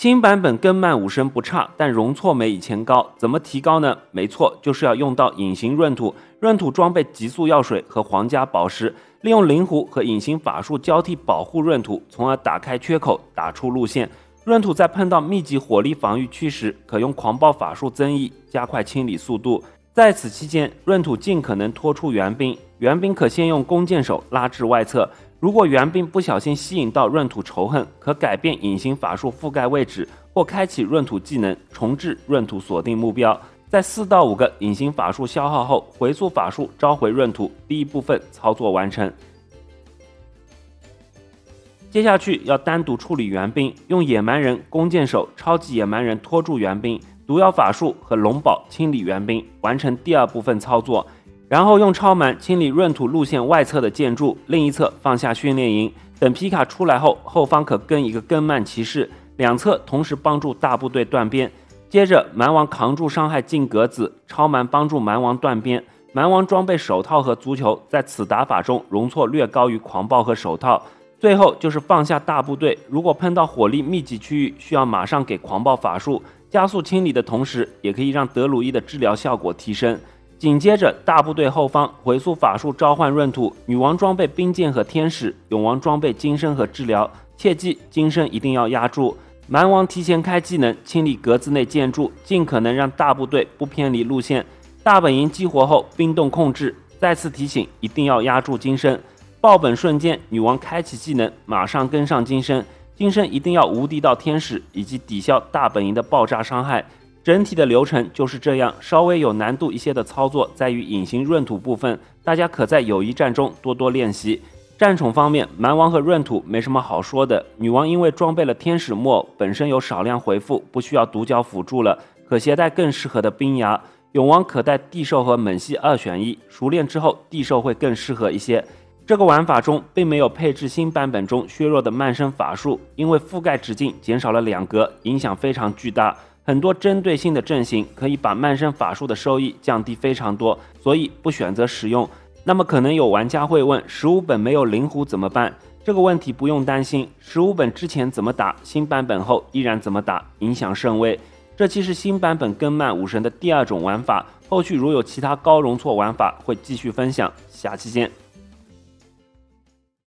新版本更慢五升不差，但容错没以前高。怎么提高呢？没错，就是要用到隐形闰土。闰土装备极速药水和皇家宝石，利用灵狐和隐形法术交替保护闰土，从而打开缺口，打出路线。闰土在碰到密集火力防御区时，可用狂暴法术增益，加快清理速度。在此期间，闰土尽可能拖出援兵，援兵可先用弓箭手拉至外侧。如果援兵不小心吸引到闰土仇恨，可改变隐形法术覆盖位置，或开启闰土技能重置闰土锁定目标。在四到五个隐形法术消耗后，回溯法术召回闰土。第一部分操作完成。接下去要单独处理援兵，用野蛮人、弓箭手、超级野蛮人拖住援兵，毒药法术和龙宝清理援兵，完成第二部分操作。然后用超蛮清理闰土路线外侧的建筑，另一侧放下训练营。等皮卡出来后，后方可跟一个更慢骑士，两侧同时帮助大部队断边。接着蛮王扛住伤害进格子，超蛮帮助蛮王断边。蛮王装备手套和足球，在此打法中容错略高于狂暴和手套。最后就是放下大部队，如果碰到火力密集区域，需要马上给狂暴法术加速清理的同时，也可以让德鲁伊的治疗效果提升。紧接着，大部队后方回溯法术召唤闰土，女王装备冰剑和天使，永王装备金身和治疗。切记，金身一定要压住。蛮王提前开技能，清理格子内建筑，尽可能让大部队不偏离路线。大本营激活后，冰冻控制。再次提醒，一定要压住金身。爆本瞬间，女王开启技能，马上跟上金身。金身一定要无敌到天使，以及抵消大本营的爆炸伤害。整体的流程就是这样，稍微有难度一些的操作在于隐形闰土部分，大家可在友谊战中多多练习。战宠方面，蛮王和闰土没什么好说的。女王因为装备了天使木偶，本身有少量回复，不需要独角辅助了，可携带更适合的冰牙。勇王可带地兽和猛系二选一，熟练之后地兽会更适合一些。这个玩法中并没有配置新版本中削弱的慢生法术，因为覆盖直径减少了两格，影响非常巨大。很多针对性的阵型可以把慢生法术的收益降低非常多，所以不选择使用。那么可能有玩家会问，十五本没有灵狐怎么办？这个问题不用担心，十五本之前怎么打，新版本后依然怎么打，影响甚微。这期是新版本更慢武神的第二种玩法，后续如有其他高容错玩法会继续分享，下期见。